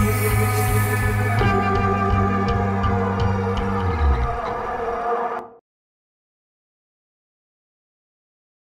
you.